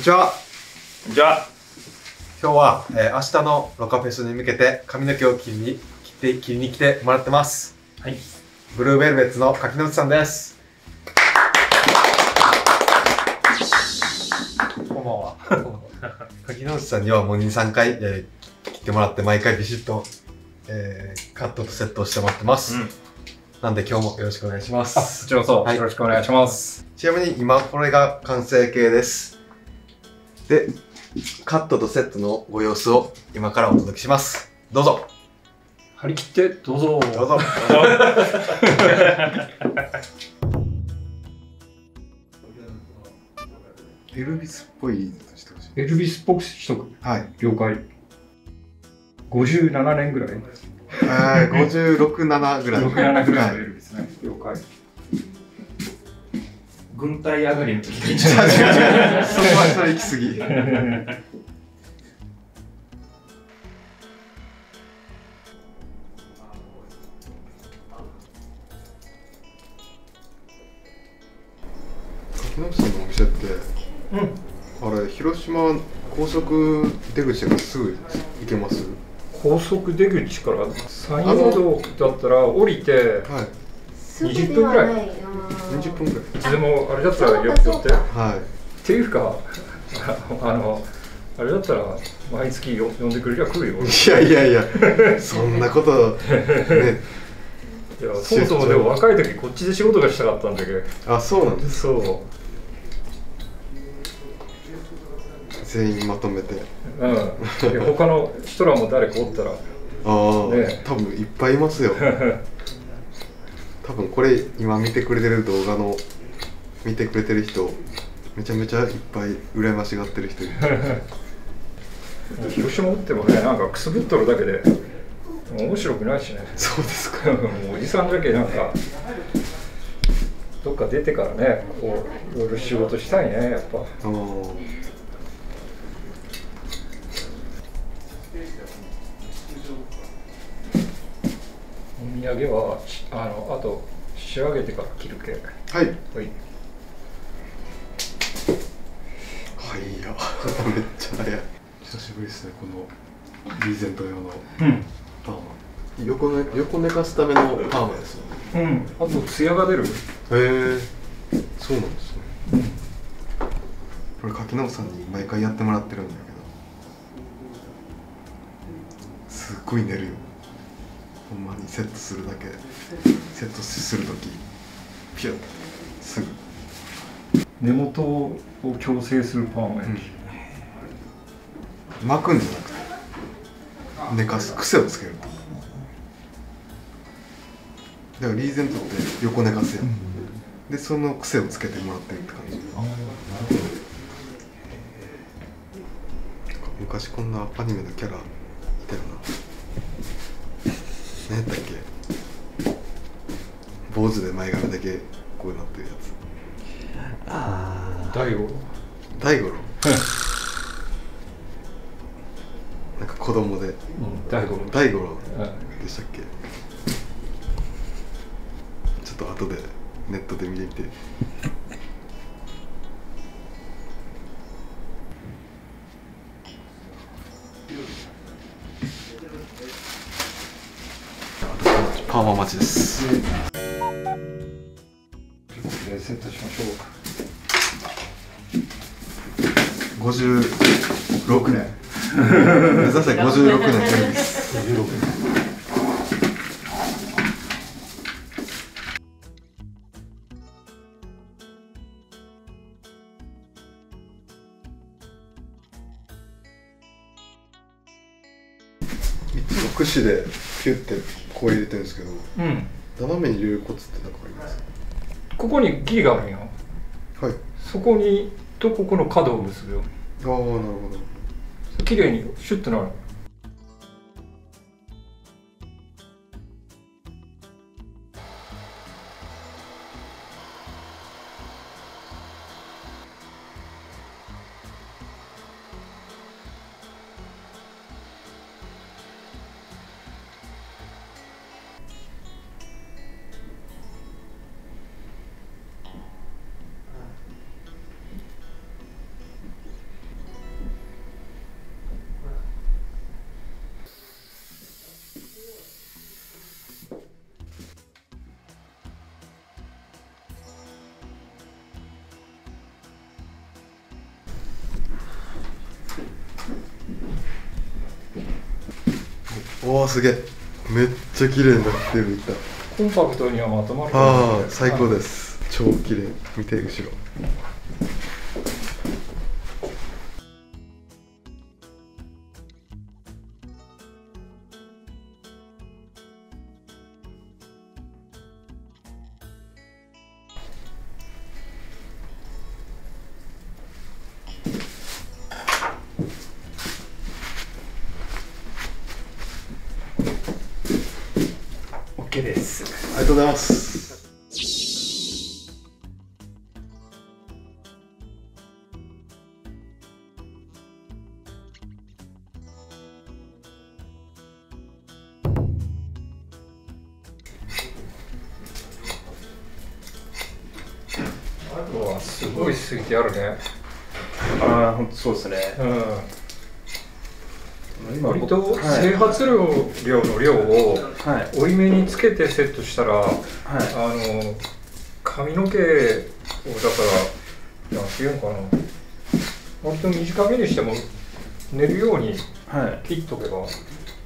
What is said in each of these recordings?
にちは。じゃあ、今日は、えー明日のロカフェスに向けて髪の毛を切りに、切って、切りに来てもらってます。はい。ブルーベルベッツの柿之内さんです。こんばんは。柿之内さんにはもう2、3回、えー切ってもらって毎回ビシッと、えーカットとセットをしてもらってます。うん。なんで今日もよろしくお願いしまあ、こす。ちらこそ、はいよろしくお願いします。ちなみに今これが完成形です。で、カットとセットのご様子を今からお届けします。どうぞ。張り切って、どうぞ。どうぞ。エルビスっぽいとしてほしい。エルビスっぽくしとく？はい。了解。57年ぐらい？はい、56、7ぐらい。67ぐらいのはいエルビスね。了解。軍隊上がりの時に違う違う違う。そこはそれ行き過ぎ。柿野さんのお店って、うん。あれ、広島高速出口からすぐ行けます？高速出口から山陽道だったら降りて、はい。すぐではないな20分ぐらい。いつでもあれだったら寄そうか寄って。っはい。ていうか、あの、あれだったら毎月よ呼んでくれりゃ来るよ。いやいやいや、そんなこと、ね、いやそもそもでも若い時こっちで仕事がしたかったんだけどあ、そうなんです。そう全員まとめて。うんで他の人らも誰かおったらああ、ね多分いっぱいいますよ。多分これ今見てくれてる動画の見てくれてる人めちゃめちゃいっぱい羨ましがってる人いる。広島おってもねなんかくすぶっとるだけで面白くないしね。そうですか。もうおじさんだけなんかどっか出てからねこういろいろ仕事したいねやっぱ。あお土産はしあのあと仕上げてから切る系。はい。はい。はいや。めっちゃ早い。久しぶりですねこのリーゼント用のうん。パーマ。横,、ね、横寝かすためのパーマですよね。うん。あとツヤが出る。へえ。そうなんですね。これ柿直さんに毎回やってもらってるんだけど。すっごい寝るよほんまにセットするだけ。セットするときピュッ。すぐ。根元を矯正するパーマ焼き、巻くんじゃなくて。寝かす癖をつける。だからリーゼントって横寝かすやん、でその癖をつけてもらってるって感じ。昔こんなアニメのキャラいたよな何やったっけ坊主で前髪だけこうなってるやつ。大悟？大五郎なんか子供で。大五郎うん。でしたっけ？ちょっと後でネットで見てみてセットしましょう。56年。目指せ56年エルビスいつも串でピュッてこう入れてるんですけどうん。斜めに入れるコツって何かありますここにギリがあるんよ。はい。そこにとここの角を結ぶよ。ああなるほど。綺麗にシュッとなるおおすげえ。めっちゃ綺麗になってる板コンパクトにはまとまるああ最高です。超綺麗。見て後ろオッケーです。ありがとうございます。あとはすごいすぎてあるね。ああ、本当そうですね。うん割と整髪量の量をはい。折り目につけてセットしたらはい。あの髪の毛をだからなんていうのかな割と短めにしても寝るようにはい。切っとけば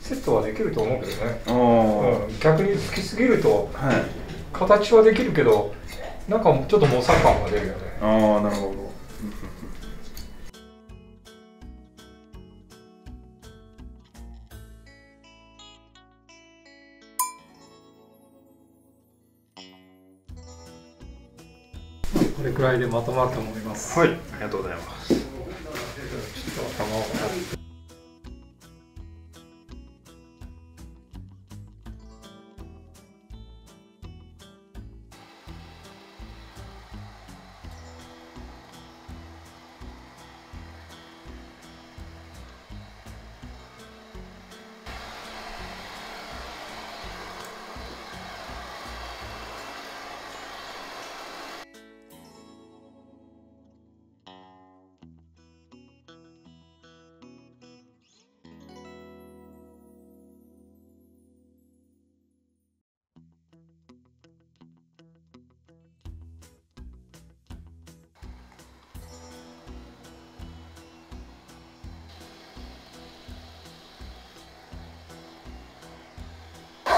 セットはできると思うけどね。うん、逆につきすぎるとはい。形はできるけどなんかちょっと猛者感が出るよねああ、なるほど。くらいでまとまると思いますはい。ありがとうございます。ちょっと頭を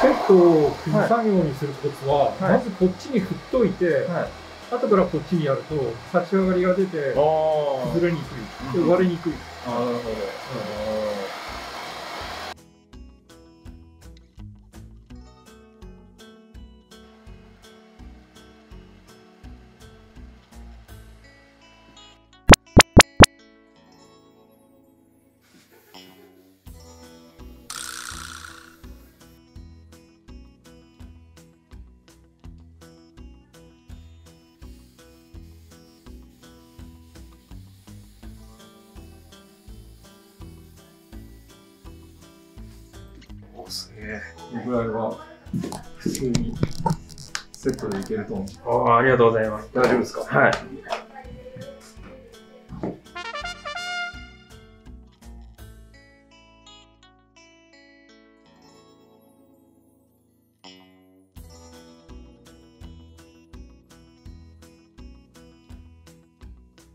セットを組む作業にするコツは、はいまずこっちに振っといて、はい。後からこっちにやると立ち上がりが出てあ崩れにくいで割れにくいあ。なるほど。おすげえ。ぐらいは普通にセットでいけると思うああ、ありがとうございます。大丈夫ですか？はい。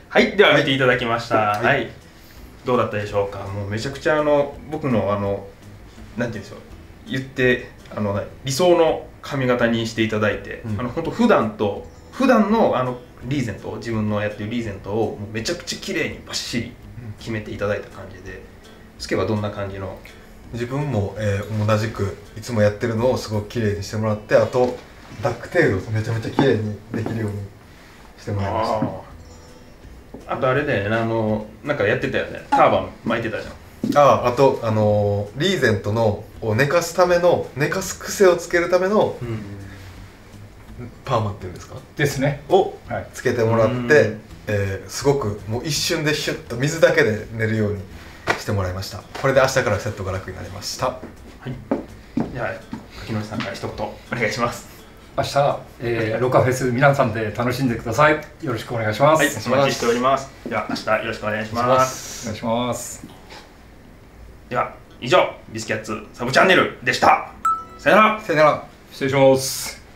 はい、では見ていただきました。はい、どうだったでしょうか？もうめちゃくちゃあの僕のあのなんていうんでしょう。言ってあの理想の髪型にしていただいて、うん。あの本当普段と普段のあのリーゼント自分のやってるリーゼントをめちゃくちゃ綺麗にバッシリ決めていただいた感じで、スケはどんな感じの？自分も、えー同じくいつもやってるのをすごく綺麗にしてもらってあとダックテールをめちゃめちゃ綺麗にできるようにしてもらいました。ああとあれだよねあのなんかやってたよね。ターバン巻いてたじゃんあああとあのーリーゼントのを寝かすための寝かす癖をつけるためのパーマっていうんですか？ですね。をはい。つけてもらって、うん。えーすごくもう一瞬でシュッと水だけで寝るようにしてもらいました。これで明日からセットが楽になりました。はい。じゃあ柿野さんから一言お願いします。明日、えーロカフェス皆さんで楽しんでください。よろしくお願いします、はいお待ちしております。では明日よろしくお願いします。お願いしますでは以上ビスキャッツサブチャンネルでした。さよなら。さよなら。失礼します